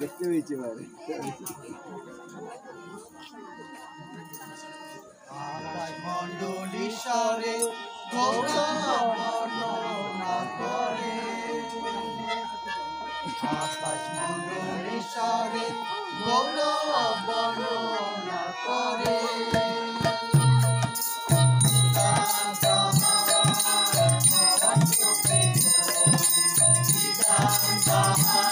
দেখতে পেয়েছি এবারে মণ্ডলীশ্বরে গৌরবর্ণনা করে আকাশ মন্ডলী মণ্ডলীশ্বরে গৌরবর্ণনা heart.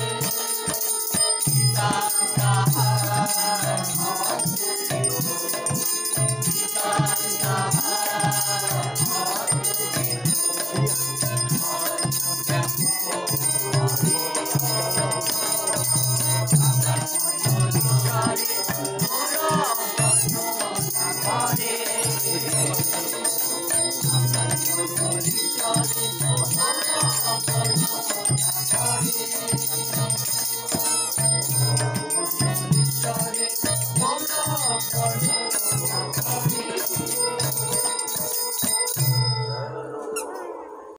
Lord,